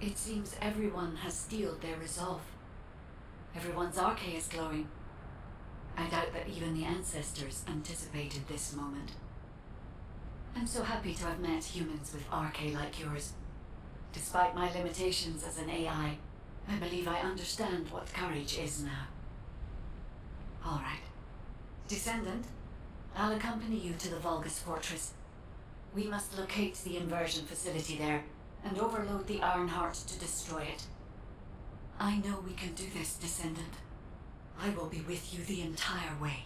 It seems everyone has steeled their resolve. Everyone's arche is glowing. I doubt that even the ancestors anticipated this moment. I'm so happy to have met humans with arche like yours. Despite my limitations as an AI, I believe I understand what courage is now. All right. Descendant, I'll accompany you to the Vulgus fortress. We must locate the inversion facility there and overload the Ironheart to destroy it. I know we can do this, Descendant. I will be with you the entire way.